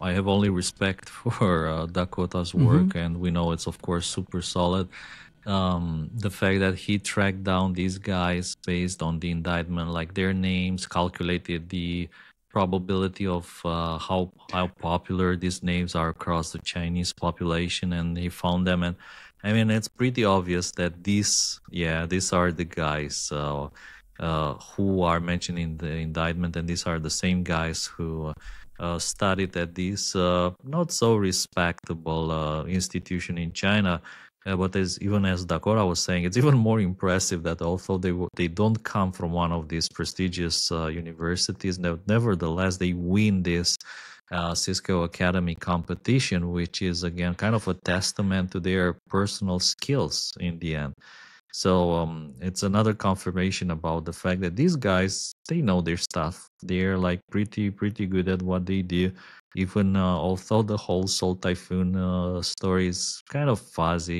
I have only respect for uh, Dakota's Mm-hmm. work, and we know it's of course super solid. Um, the fact that he tracked down these guys based on the indictment, like their names, calculated the probability of uh, how how popular these names are across the Chinese population, and he found them. And I mean, it's pretty obvious that these, yeah, these are the guys. Uh, uh, who are mentioned in the indictment, and these are the same guys who uh, studied at this uh, not so respectable uh, institution in China. Uh, but as even as Dakota was saying, it's even more impressive that although they they don't come from one of these prestigious uh, universities, nevertheless they win this uh, Cisco Academy competition, which is again kind of a testament to their personal skills in the end. So um, it's another confirmation about the fact that these guys they know their stuff. They're like pretty pretty good at what they do. Even uh, although the whole Salt Typhoon uh, story is kind of fuzzy,